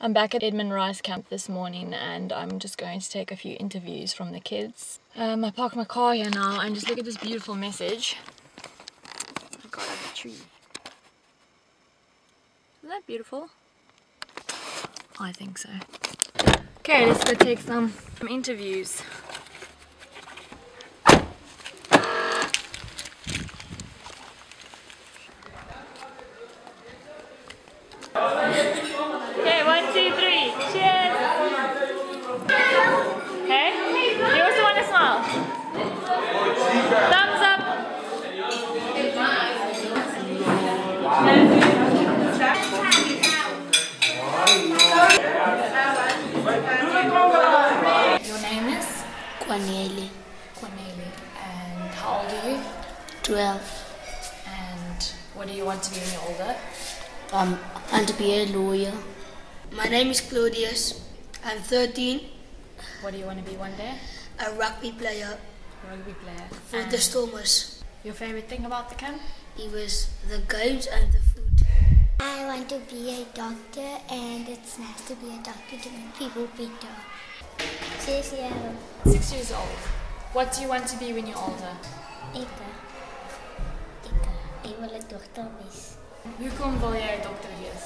I'm back at Edmund Rice Camp this morning and I'm just going to take a few interviews from the kids. Um, I parked my car here now and just look at this beautiful message. Got on the tree. Isn't that beautiful? I think so. Okay, let's go take some interviews. Okay, one, two, three. Cheers. Hey, you also want to smile? Thumbs up. Your name is Kwanele, Cornelia. And how old are you? 12. And what do you want to be when you're older? Um, I want to be a lawyer. My name is Claudius. I'm 13, What do you want to be one day? a rugby player Rugby player. for And the Stormers. your favorite thing about the camp? It was the games and the food. I want to be a doctor, and it's nice to be a doctor to make people better. Six years old. Six years old. What do you want to be when you're older? Ik, ik, ik wil een dokter wees. Hoekom wil jij dokter wees?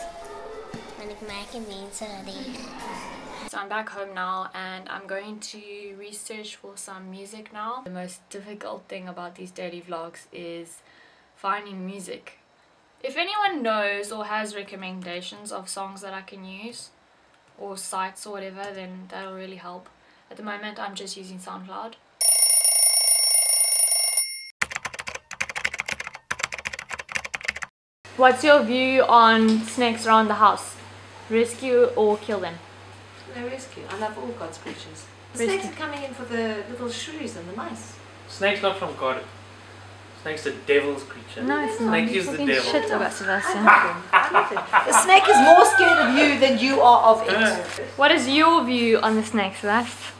Want ik maak mensen reg. So I'm back home now and I'm going to research for some music now. The most difficult thing about these daily vlogs is finding music. If anyone knows or has recommendations of songs that I can use or sites or whatever then that'll really help. At the moment I'm just using SoundCloud. What's your view on snakes around the house? Rescue or kill them? No rescue. I love all God's creatures. Rescue. Snakes are coming in for the little shrews and the mice. Snake's not from God. Snake's are devil's creature. No, it's not. Snake You're is the devil. Shit about Sebastian. I love it. The snake is more scared of you than you are of it. What is your view on the snakes, Sebast?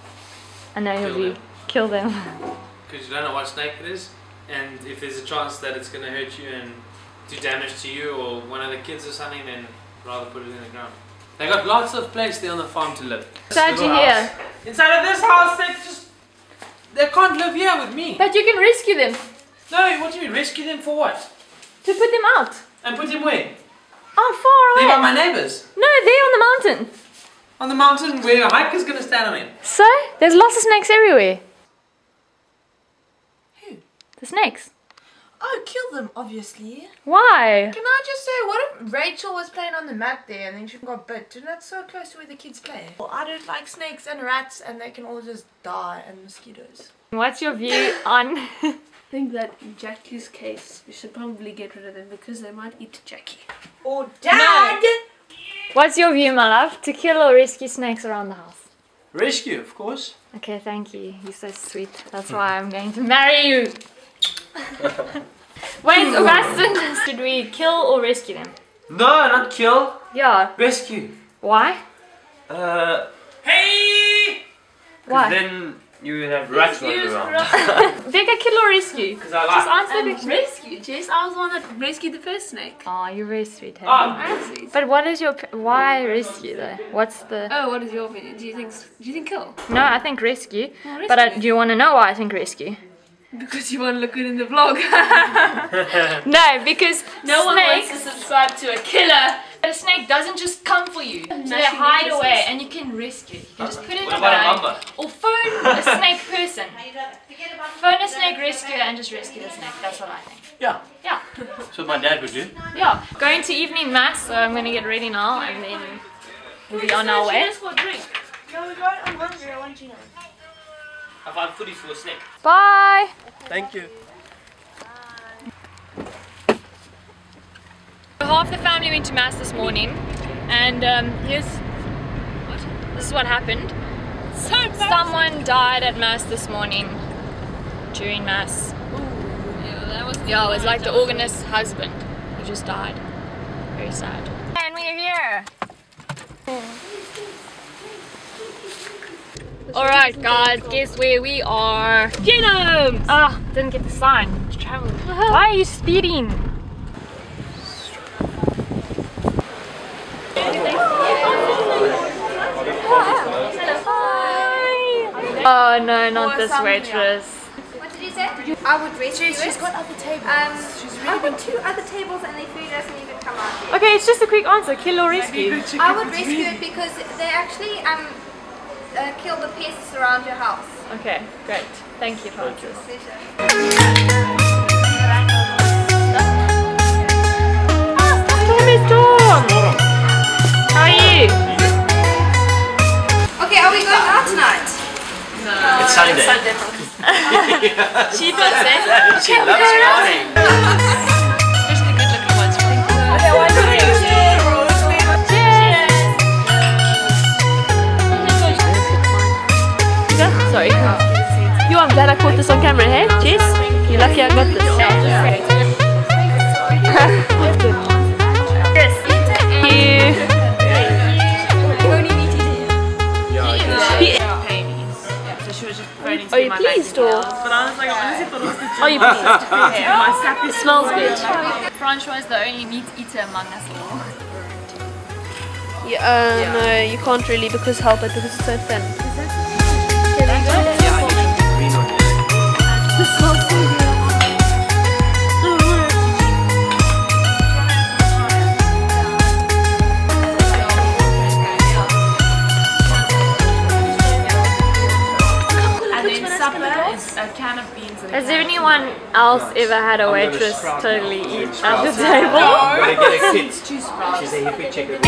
I know your Kill view. them. Kill them. Because you don't know what snake it is, and if there's a chance that it's going to hurt you and do damage to you or one of the kids or something, then rather put it in the ground. They got lots of place there on the farm to live. This How'd you little hear? house. Inside of this house, they just they can't live here with me. But you can rescue them. No, what do you mean? Rescue them for what? To put them out. And put them where? Oh, far away. They're by my neighbours. No, they're on the mountain. On the mountain where a hiker's going to stand on it. So, there's lots of snakes everywhere. Who? The snakes. Oh, kill them, obviously. Why? Can I just say, what if Rachel was playing on the mat there and then she got bit? And that's so close to where the kids play. Well, I don't like snakes and rats and they can all just die and mosquitoes. What's your view on... I think that in Jackie's case, we should probably get rid of them because they might eat Jackie. Or dad! What's your view, my love? To kill or rescue snakes around the house? Rescue, of course. Okay, thank you. You're so sweet. That's why I'm going to marry you. Wait, Augustin, should we kill or rescue them? No, not kill. Yeah. Rescue. Why? Uh, Hey! Why? then you would have rats running around. Becca, kill or rescue? Because I like. Just like. answer the Um, question. rescue, Jess. I was the one that rescued the first snake. Oh, you're very sweet. Hey? Ah. I'm sweet. But what is your p- why rescue though? What's the? Oh, what is your opinion? Do you think do you think kill? No, I think rescue. Oh, But uh, rescue. do you want to know why I think rescue? Because you want to look good in the vlog. No, because no one wants to subscribe to a killer. A snake doesn't just come for you. So they hide away, and you can rescue. You can just put it in What a bag, or phone a snake person. Phone a snake rescuer and just rescue the snake. That's what I think. Yeah. Yeah. That's what my dad would do. Yeah. Going to evening mass, so I'm gonna get ready now, and then we'll be on our way. for a drink. No, we got I'm hungry. I want you know. I found footy for a snake. Bye. Thank you. Half the family went to mass this morning, and um, here's what this is what happened. So Someone died at mass this morning during mass. Yeah, was Yeah, it was like the organist's husband. He just died. Very sad. And we're here. Alright guys, guess where we are? Genomes! Ah, oh, didn't get the sign. Traveling. Uh-huh. Why are you speeding? Hi. Oh no, not this waitress. I would rate She's, she's got other tables. Um, she's really I got two other tables and they food doesn't even come out. Okay, it's just a quick answer. Kill or rescue? I would rescue it because they actually um uh, kill the pests around your house. Okay, great. Thank you, Francis. Pleasure. Stormy Storm! How are you? Okay, are we going out tonight? It's Sunday. Sunday. She does it. She loves partying. this on camera, hey? Cheers. You're lucky I got this. Thank you. Are you pleased or? Are you pleased? It smells good. Francois is the only meat eater among us all. Yeah, uh, no, you can't really because help it because it's so thin. Then a can of beans and a Has can of anyone else ever had a waitress totally eat at the table? Gotta get a kid. She's a hippie chicken.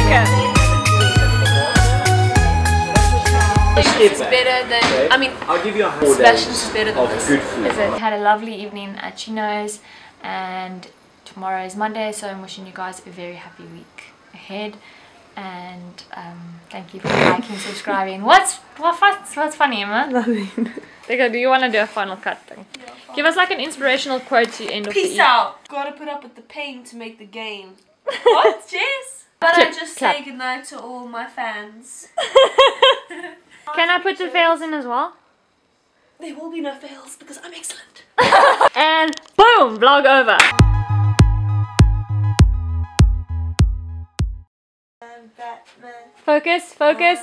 It's better than, I mean, I'll give you a whole Sebastian's is better than of this. good food. Had a lovely evening at Chino's and tomorrow is Monday so I'm wishing you guys a very happy week ahead and um, thank you for liking, subscribing. What's what, what's, what's funny Emma? Nothing. Digga, do you want to do a final cut thing? Give us like an inspirational quote to end off the peace evening. out. Gotta put up with the pain to make the gain. What, Jess? But I just clap. say goodnight to all my fans. Can I put the fails in as well? There will be no fails because I'm excellent. And boom, vlog over. Focus, focus.